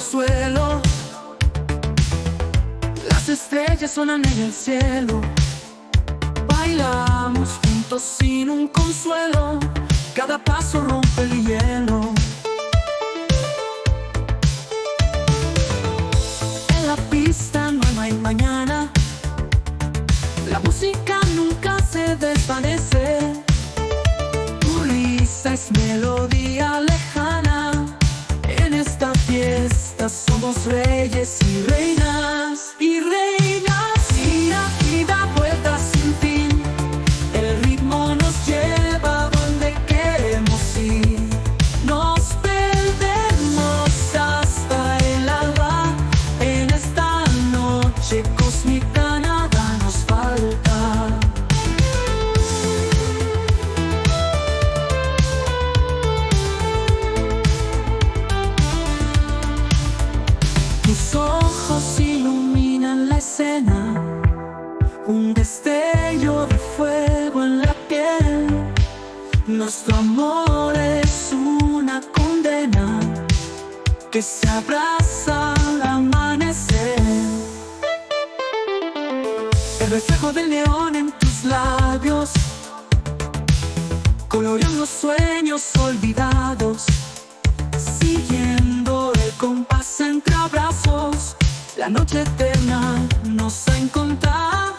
suelo. Las estrellas suenan en el cielo. Bailamos juntos sin un consuelo. Cada paso rompe el hielo. Reyes y reinas y reinas. Tus ojos iluminan la escena, un destello de fuego en la piel. Nuestro amor es una condena que se abraza al amanecer. El reflejo del neón en tus labios colorean los sueños olvidados. La noche eterna nos ha encontrado.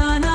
i Sana.